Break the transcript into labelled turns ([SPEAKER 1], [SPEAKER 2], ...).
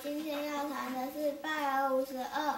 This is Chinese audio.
[SPEAKER 1] 今天要弹的是拜尔五十二。